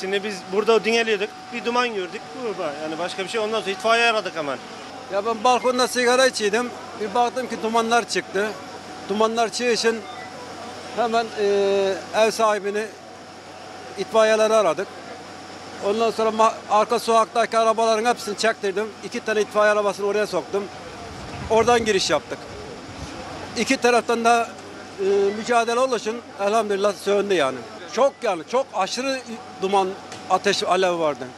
Şimdi biz burada dingeliyorduk. Bir duman gördük. Yani başka bir şey ondan sonra itfaiye aradık hemen. Ya ben balkonda sigara içiyordum. Bir baktım ki dumanlar çıktı. Dumanlar çıkışın hemen eee, ev sahibini itfaiyeleri aradık. Ondan sonra arka sokaktaki arabaların hepsini çektirdim. İki tane itfaiye arabasını oraya soktum. Oradan giriş yaptık. İki taraftan da eee, mücadele oluşun elhamdülillah söndü yani. Çok yani çok aşırı duman ateş alev vardı.